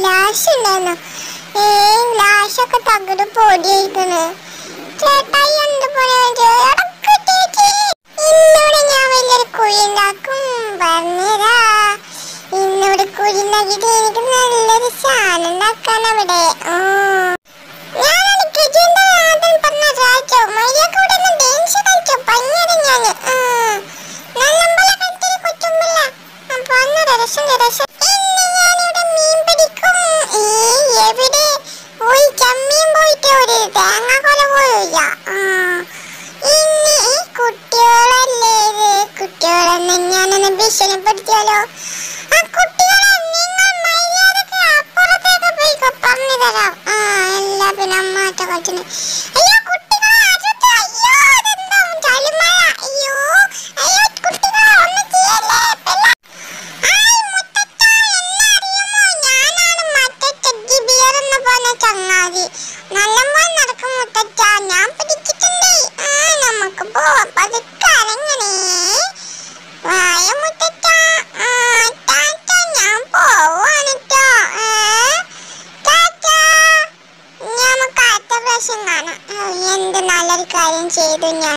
Glass ഉണ്ടായിരുന്നു ഏ glass ഒക്കെ തകട് പൊടിയായിരിക്കണ് ചേട്ടായി എന്ത് ഇന്നിവിടെ ഞാൻ വലിയൊരു കുഴി ഉണ്ടാക്കും പറഞ്ഞുതരാ ഇന്നിവിടെ കുഴി ഉണ്ടാക്കിയിട്ട് എനിക്ക് നല്ലൊരു സാധനം ഉണ്ടാക്കാൻ അവിടെ. ഓ രസം രസം ഞാനൊന്ന് ഭീഷണിപ്പെടുത്തിയാലോ? ആ കുട്ടികളെ നിങ്ങൾ മര്യാദയ്ക്ക് അപ്പുറത്തേക്ക് പോയി പറഞ്ഞു തരാം. ആ എല്ലാ പിന്നെ അമ്മാറ്റ കൊച്ചിന് അയ്യോ കുട്ടികളെ അരുത് അയ്യോ ഇതെന്താ ചളിമഴ അയ്യോ അയ്യോ കുട്ടികളെ ഒന്ന് ചെയ്യല്ലേ? ചങ്ങാതി. നല്ലപോലെ നടക്കും മുത്തച്ഛ. ഞാൻ പിടിച്ചിട്ടുണ്ട്. ആ നമുക്ക് പോവാം. പതുക്കെ ഓ, എന്ത് നല്ലൊരു കാര്യം ചെയ്തു ഞാൻ.